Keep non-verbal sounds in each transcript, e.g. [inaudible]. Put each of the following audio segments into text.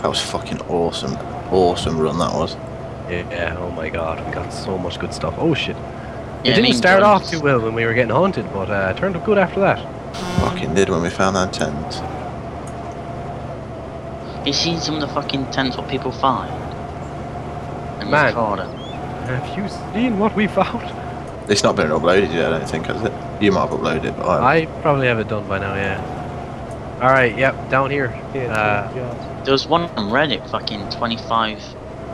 That was fucking awesome. Awesome run that was. Yeah, oh my god, we got so much good stuff. Oh shit. Yeah, it didn't mean, start off too well when we were getting haunted, but uh, turned up good after that. Fucking did when we found that tent. You seen some of the fucking tents what people find? And Man. record it. Have you seen what we found? It's not been uploaded yet, I don't think, has it? You might have uploaded, but I. I probably have it done by now, yeah. Alright, yep, down here. Yeah, Uh, There was one on Reddit, fucking 25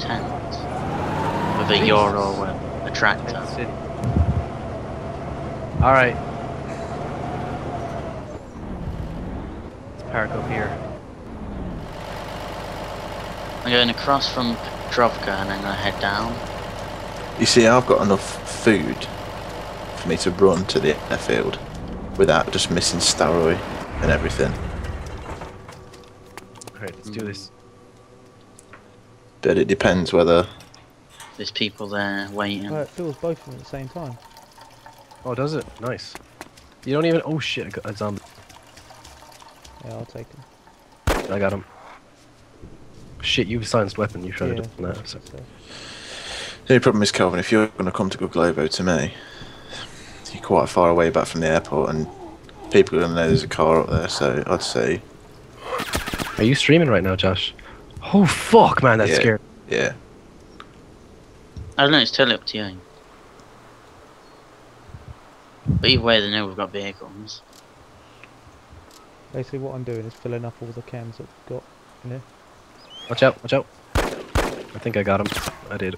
tents. With a Jesus. Euro uh, a tractor. City. Alright. Let's park up here. I'm going across from Petrovka and then I head down. You see, I've got enough food for me to run to the airfield without just missing Staroy and everything. Alright, let's do this. But it depends whether. There's people there waiting. Oh, it fills both of them at the same time. Oh, does it? Nice. You don't even. Oh shit, I got a zombie. Yeah, I'll take them. I got him. Shit, you have a silenced weapon. You should have Yeah, done that. So. so- The only problem is, Kelvin, if you're going to come to Guglovo to me, you're quite far away back from the airport, and people are going to know there's a car up there, so I'd say, Are you streaming right now, Josh? Oh fuck, man, that's Yeah. scary. yeah. I don't know, it's totally up to you. But either way, they know we've got vehicles. Basically, what I'm doing is filling up all the cans that we've got in here. Watch out, watch out. I think I got him. I did.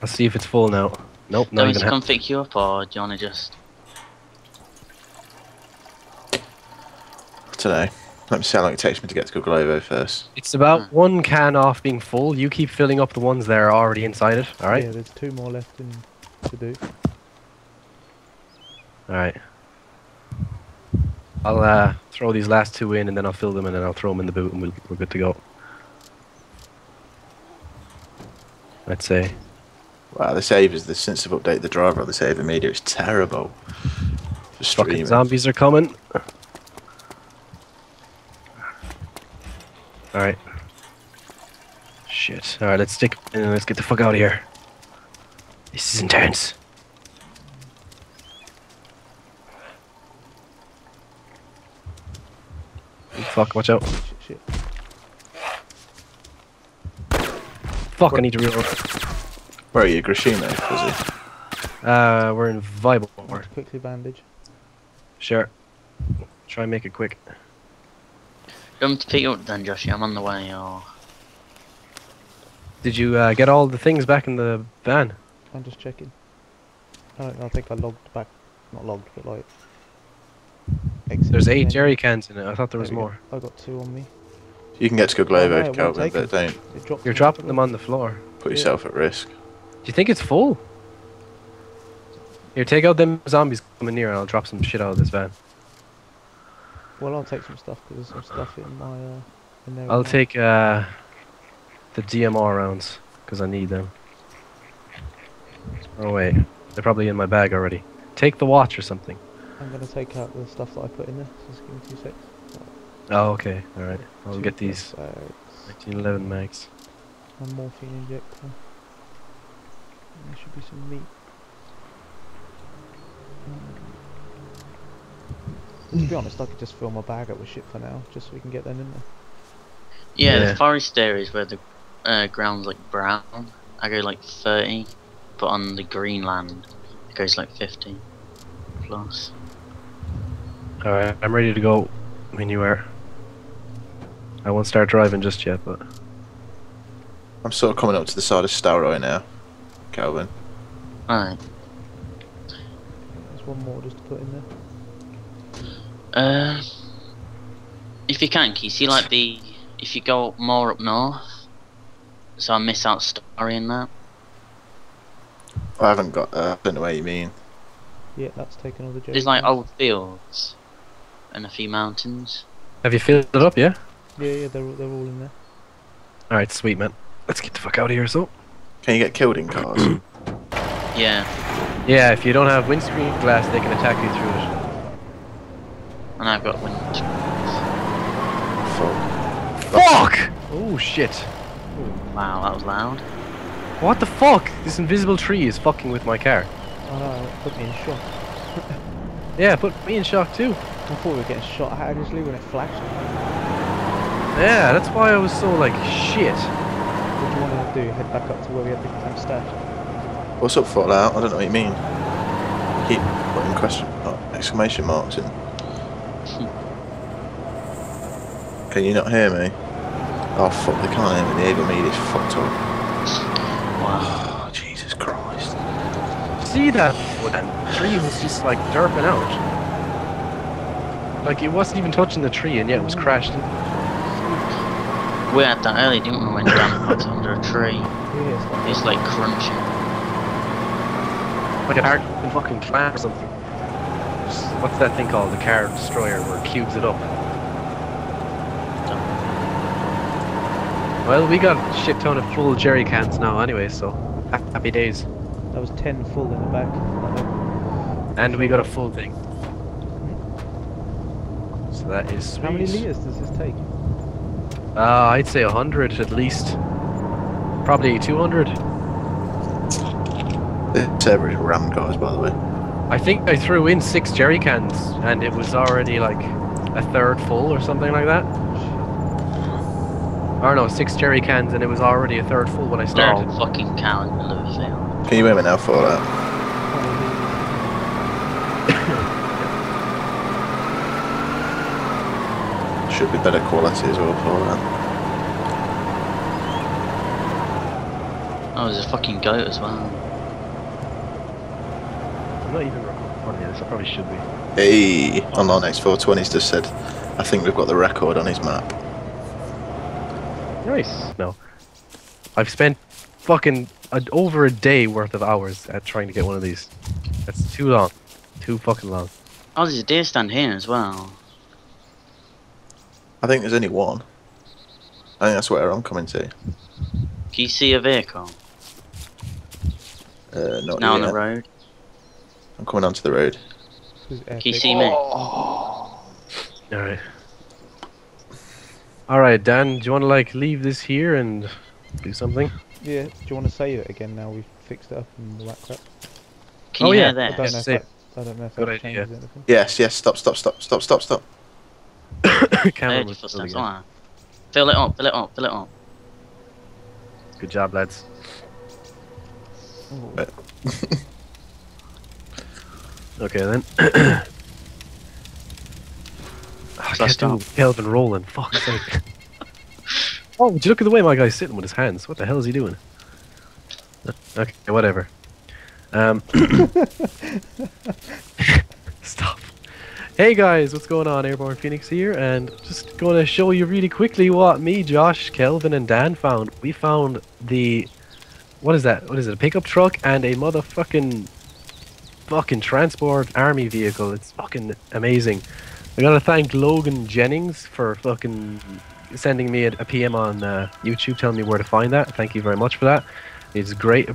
I'll see if it's full now. Nope, Do not you want me even to half. come pick you up or do you want to just... Today. Let me see how long it takes me to get to Guglovo first. It's about Hmm. one can off being full. You keep filling up the ones that are already inside it. All right. Yeah, there's two more left in, to do. All right. I'll uh, throw these last two in, and then I'll fill them, and then I'll throw them in the boot, and we'll, we're good to go. Let's say. Wow, the save is the since they've updated the driver of the save media, it's terrible. Fucking zombies are coming. Alright. Shit. Alright, let's stick and let's get the fuck out of here. This is intense. Oh, Fuck, watch out. Shit, shit. Fuck, I need to reload. Where are you, Grishino? Was he? Uh, we're in I Vybor. want quickly bandage. Sure. Try and make it quick. Do you want me to pick you up then, Joshy? I'm on the way, or... Did you uh, get all the things back in the van? I'm just checking. I don't know, I think I logged back. Not logged, but like. exited There's eight menu. jerry cans in it. I thought there was There we go. more. I got two on me. You can get to Oh, no, it Guglovo, won't Kelvin, take but don't You're dropping them on the floor. put Yeah. yourself at risk. Do you think it's full? Here, take out them zombies coming near, and I'll drop some shit out of this van. Well, I'll take some stuff because there's some stuff in my. Uh, in there. I'll take uh, the DMR rounds because I need them. Oh wait, they're probably in my bag already. Take the watch or something. I'm gonna take out the stuff that I put in there. Just give me two secs. Oh, okay, all right. I'll Two get these bags, 1911 mags. One morphine injector. And there should be some meat. To be honest, I could just fill my bag up with shit for now, just so we can get them in there. Yeah, Yeah. the forest area is where the uh, ground's like brown, I go like 30, but on the green land, it goes like 50 plus. All right, I'm ready to go when you are. I won't start driving just yet, but I'm sort of coming up to the side of Staroy now, Kelvin. Alright. There's one more just to put in there. Uh, if you can, can you see like the if you go more up north, so I miss out story in that. I haven't got. Uh, I don't know what you mean. Yeah, that's taken all the jokes. There's like old fields and a few mountains. have you filled it up? Yeah. Yeah, yeah, they're they're all in there. All right, sweet man. Let's get the fuck out of here. So. Can you get killed in cars? [clears throat] Yeah. Yeah, if you don't have windscreen glass, they can attack you through it. And I've got wind. Fuck. Fuck! Oh shit. Wow, that was loud. What the fuck? This invisible tree is fucking with my car. Oh no, it put me in shock. [laughs] Yeah, put me in shock too. I thought we were getting shot at actually when it flashed. Yeah, that's why I was so like shit. What do you want to do? Head back up to where we had the camp stash? What's up, Fallout? I don't know what you mean. You keep putting question oh, exclamation marks in. Can you not hear me? Oh fuck, they can't even hear me. Even me, this fucked up. Wow. Oh, Jesus Christ. See that? That tree was just like derping out. Like it wasn't even touching the tree, and yet it was crashed. We had that early, didn't we? When Dan got under a tree. Yeah, it's like It's like crunching. Like an art fucking clamp or something. Just- What's that thing called? The car destroyer where it cubes it up. Well, we got a shit ton of full jerry cans now anyway, so happy days. that was ten full in the back. And we got a full thing. So that is sweet. How many liters does this take? Uh, I'd say 100 at least. Probably 200. It's every ram rammed, guys, by the way. I think I threw in six jerry cans and it was already like a third full or something like that. I don't know, six jerry cans and it was already a third full when I started. a fucking cow in the middle of a field. Can you hear me now, Fallout? [coughs] Should be better quality as well, Fallout. Oh, there's a fucking goat as well. I'm not even recording this, I probably should be. Hey, on online X420's just said, I think we've got the record on his map. Nice. No. I've spent fucking a, over a day worth of hours at trying to get one of these. That's too long. Too fucking long. Oh, there's a deer stand here as well. I think there's only one. I think that's where I'm coming to. Can you see a vehicle? Uh, not now on the road. I'm coming onto the road. This Can you see me? Oh. Alright. Alright, Dan, do you want to like leave this here and do something? Yeah, do you want to save it again now we've fixed it up and all that crap? Can Oh, you yeah. I hear don't that? know if save. that, I don't know if Good that idea. changes anything. Yes, yes, stop, stop, stop, stop, stop, stop. [coughs] I Cameron heard your was still again. Oh, fill it up, fill it up, fill it up. Good job, lads. [laughs] Okay then. [clears throat] I can't do stop. Kelvin rolling. Fuck's [laughs] sake. oh, would you look at the way my guy's sitting with his hands? What the hell is he doing? Uh, Okay, whatever. Um, [coughs] stop. Hey guys, what's going on? Airborne Phoenix here, and just going to show you really quickly what me, Josh, Kelvin, and Dan found. We found the what is that? What is it? A pickup truck and a motherfucking fucking transport army vehicle. It's fucking amazing. I gotta thank Logan Jennings for fucking sending me a, a PM on uh, YouTube telling me where to find that. Thank you very much for that. It's great,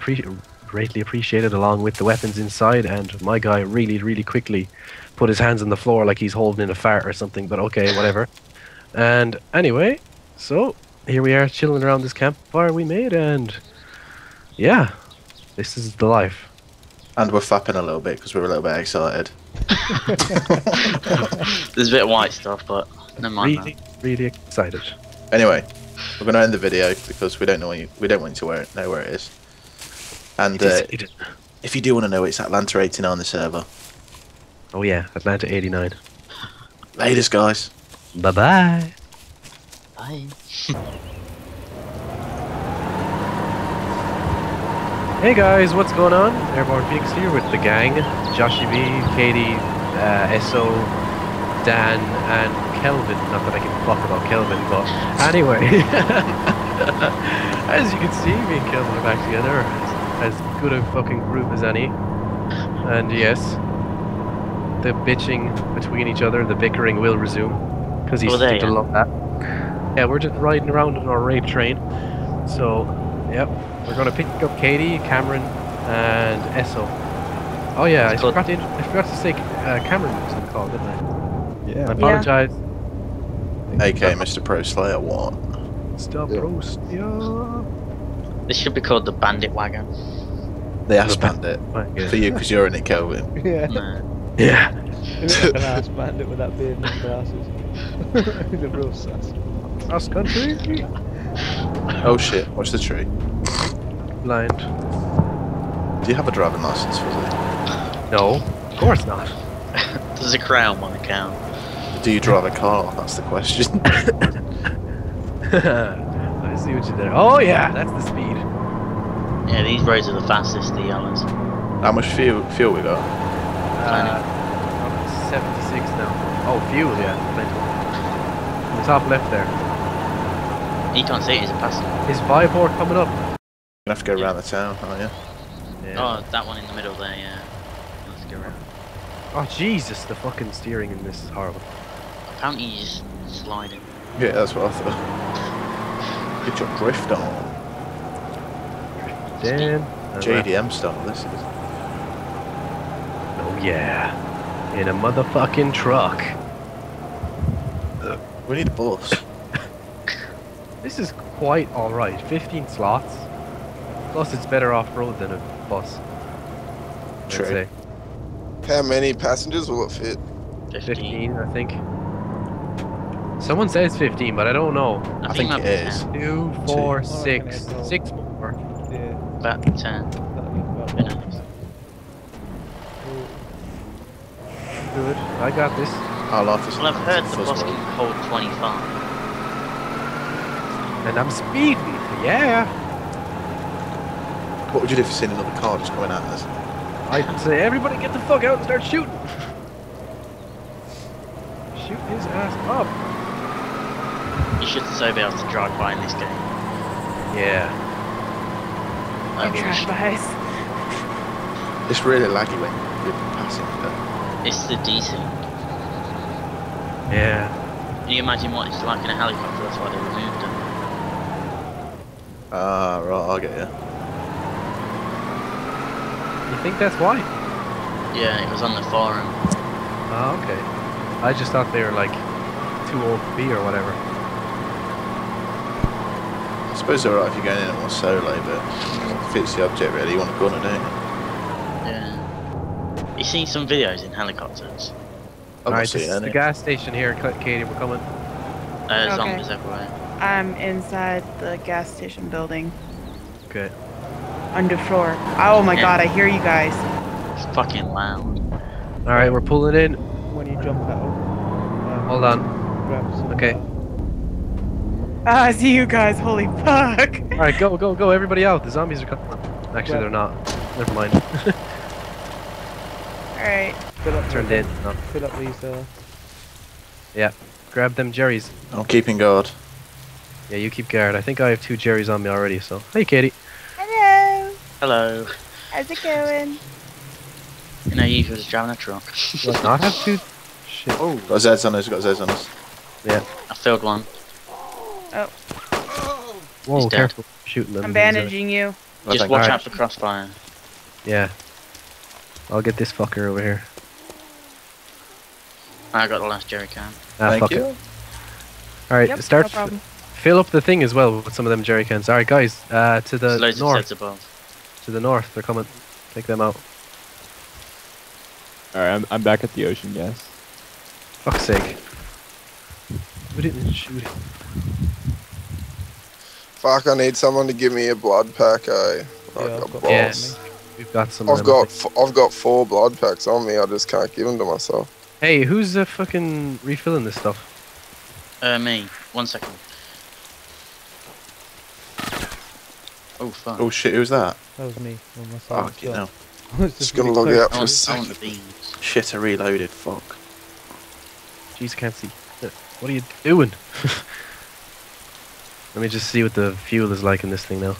greatly appreciated, along with the weapons inside. And my guy really, really quickly put his hands on the floor like he's holding in a fart or something. But okay, whatever. And anyway, so here we are chilling around this campfire we made, and yeah, this is the life. And we're fapping a little bit because we're a little bit excited. [laughs] There's a bit of white stuff, but never mind Really, really excited. Anyway, we're going to end the video because we don't know you, we don't want you to where, know where it is. And uh, Excited. if you do want to know, it's Atlanta 89 on the server. Oh yeah, Atlanta '89. Latest, guys. Bye bye. that. Bye. Hey guys, what's going on? Airborne Phoenix here with the gang. Joshy B, Katie, uh, Esso, Dan, and Kelvin. Not that I can fuck about Kelvin, but anyway. [laughs] as you can see, me and Kelvin are back together. As, as good a fucking group as any. And yes, the bitching between each other, the bickering will resume. Because he's Oh, seemed to love that. Yeah, we're just riding around in our rape train. So, yep, we're gonna pick up Katie, Cameron, and Esso. Oh yeah, I It's called- forgot, to, I forgot to say uh, Cameron was in the call, didn't I? Yeah. I apologize. AK Mr. Pro Slayer, what? Stop Yeah. roast. Yeah. This should be called the Bandit Wagon. The ass bandit. Yeah. For you, because you're in it, Kelvin. [laughs] Yeah. No. yeah. like an ass bandit with that beard and them glasses. the [laughs] real sus. Cross country. [laughs] [laughs] Oh shit, watch the tree. Blind. Do you have a driving license, Fuzzy? No, of course not. [laughs] Does a crown one account? Do you drive a car? That's the question. [laughs] I see what you did. Oh yeah, that's the speed. Yeah, these roads are the fastest, the yellows. How much fuel, fuel we got? Uh, 76 now. Oh, fuel, yeah. plenty. On the top left there. You can't see it, it's a passenger. Is Vybor coming up? You have to go around the town, aren't you? Oh, that one in the middle there, yeah. Let's go around. Oh Jesus, the fucking steering in this is horrible. Apparently you just sliding. Yeah, that's what I thought. Get your drift on. Dan. and JDM style, this is. Oh yeah. In a motherfucking truck. We need a bus. This is quite alright. 15 slots. Plus it's better off-road than a bus. True. How many passengers will it fit? 15. 15, I think. Someone says 15, but I don't know. I, I think, think might it be is. 10. Two, four, Two. six, Oh, six more. Yeah. About 10. That'll be about Who right. knows? Good. I got this. Our life is Well, I've heard the fuzz bus can hold 25. And I'm speeding. Yeah. What would you do if you seen another car just coming at us? I'd say everybody get the fuck out and start shooting. Shoot his ass up. You should so be able to drive by in this game. Yeah. I wish. Drive-bys. It's really laggy when you're passing. But It's the DC. Yeah. Can you imagine what it's like in a helicopter? That's why they removed it. Ah, right, I'll get you. You think that's why? Yeah, it was on the forum. Oh, okay. I just thought they were like too old to be or whatever. I suppose they're alright if you're going in it more solo, but it fits the object really. You want a gunner, don't you? Yeah. You seen some videos in helicopters? I've Alright, not seen this is the gas station here, Ka- Katie. We're coming. Uh, Okay. Zombies everywhere. I'm inside the gas station building. Okay. Underfloor. Oh my Yeah. god, I hear you guys. It's fucking loud. All right, we're pulling in. When you jump out, um, Hold on. grab some. Okay. Ah, I see you guys. Holy fuck. All right, go, go, go! Everybody out! The zombies are coming. Actually, Well- they're not. Never mind. [laughs] Alright. fill up Turned the- in. No. Fill up these. Uh, Yeah, Grab them jerrys. I'm keeping guard. Yeah, you keep guard. I think I have two jerrys on me already. So, hey, Katie. Hello. Hello. How's it going? [laughs] You know, you was driving a truck. Do I not have two? Shit. oh, Got Zeds on us, got Zeds on us. Yeah. I filled one. Oh. Whoa, He's dead. careful. Shooting them. I'm uh, bandaging you. Well, Just thank watch you. out for crossfire. Yeah. I'll get this fucker over here. I got the last jerry can. Ah, Thank fuck you. it. All right, yep, start. no problem. Fill up the thing as well with some of them jerry cans. All right, guys. Uh, to the There's loads of north. sets above. To the north. They're coming. Take them out. Alright, I'm, I'm back at the ocean, guys. Fuck's sake. We didn't shoot it. Fuck, I need someone to give me a blood pack, eh? Yeah, Like I've a got boss. Yes. We've got some. I've them, I got think. f- I've got four blood packs on me. I just can't give them to myself. Hey, who's uh, fucking refilling this stuff? Uh, me. One second. Oh, fuck. Oh shit, who's that? that was me on my side. Fuck, you know. Just gonna log out I for a second. want the beans. Shit, I reloaded, fuck. Jeez, I can't see. Uh, What are you doing? [laughs] Let me just see what the fuel is like in this thing now.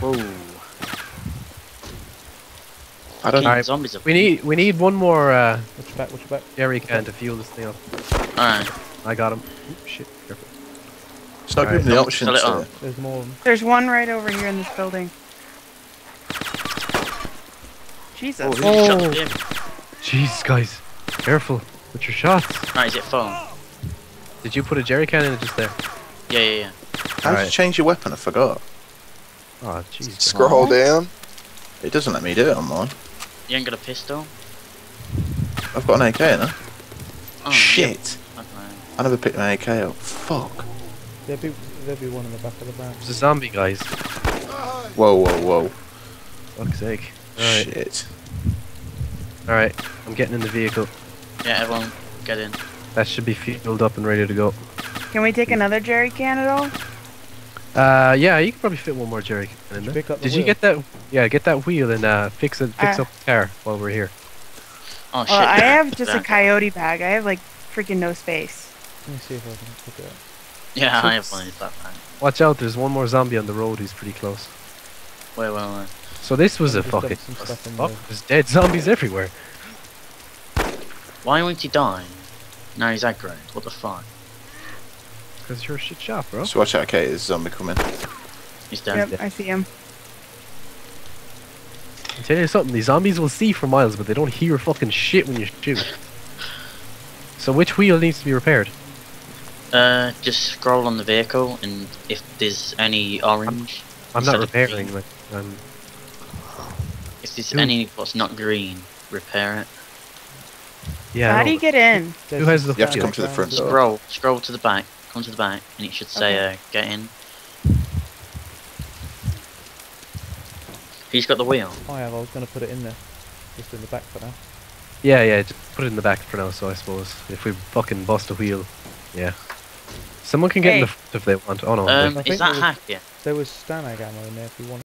Whoa. I don't Fucking Alright, Zombies We need we need one more uh, Watch your back, watch your back. jerry can to fuel this thing up. Alright. I got him. Oop, shit, careful. It's not Alright, giving the don't option to. There's more. There's one right over here in this building. Jesus. Oh, oh. who shot the? Jeez, guys, careful. with your shots? Right, is it full? Did you put a jerry can in it just there? Yeah, yeah, yeah. How did you change your weapon? I forgot. Oh, jeez. Scroll down. It doesn't let me do it on mine. You ain't got a pistol? I've got an AK in it. Oh, Shit. Yeah. Okay. I never picked my AK up. Fuck. There'll be there'll be one in the back of the van. There's a zombie, guys. Whoa, whoa, whoa. Fuck's sake. Alright, Shit. alright. I'm getting in the vehicle. Yeah, everyone get in. That should be fueled up and ready to go. Can we take another jerry can at all? Uh, yeah, you can probably fit one more jerry can in Did you there. pick up Did you get that? Yeah, get that wheel and uh, fix it, fix Uh, up the car while we're here. Oh shit. Well, I have just a coyote bag. I have like freaking no space. Let me see if I can pick it up. Yeah, I have one in that bag. Watch out, there's one more zombie on the road who's pretty close. Wait, wait, wait. So this was a fucking some stuff in fuck. the- There's dead zombies everywhere. Why won't he die? No, he's aggroed. What the fuck? Cause you're a shit shop, bro. So watch out, okay, There's a zombie coming. He's dead. Yep, I see him. I tell you something, these zombies will see for miles, but they don't hear fucking shit when you shoot. [laughs] So which wheel needs to be repaired? Uh, just scroll on the vehicle, and if there's any orange, I'm Instead not repairing. green. Like, um, if there's Dude. any what's not green, repair it. yeah. How do you get in? Who has the You have to come to the front door. Scroll, scroll to the back, come to the back, and it should say, Okay. uh, get in. Who's got the wheel? I have. I was going to put it in there, just in the back for now. Yeah, yeah. Just put it in the back for now. So I suppose if we fucking bust a wheel, yeah. Someone can get in the Hey. front if they want. Oh no. Um, is that there was- hack? Yeah. There was Stanag ammo in there if you want.